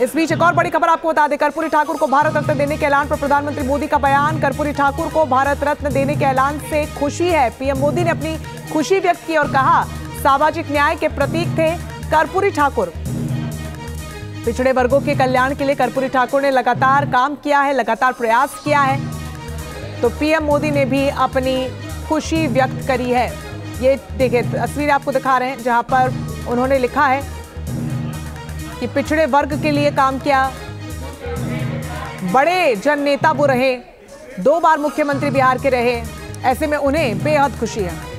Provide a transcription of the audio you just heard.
इस बीच एक और बड़ी खबर आपको बता दें, कर्पूरी ठाकुर को भारत रत्न देने के ऐलान पर प्रधानमंत्री मोदी का बयान। कर्पूरी ठाकुर को भारत रत्न देने के ऐलान से खुशी है। पीएम मोदी ने अपनी खुशी व्यक्त की और कहा, सामाजिक न्याय के प्रतीक थे कर्पूरी ठाकुर। पिछड़े वर्गों के कल्याण के लिए कर्पूरी ठाकुर ने लगातार काम किया है, लगातार प्रयास किया है। तो पीएम मोदी ने भी अपनी खुशी व्यक्त करी है। ये देखिए, तस्वीर आपको दिखा रहे हैं, जहाँ पर उन्होंने लिखा है कि पिछड़े वर्ग के लिए काम किया। बड़े जन नेता वो रहे, दो बार मुख्यमंत्री बिहार के रहे, ऐसे में उन्हें बेहद खुशी है।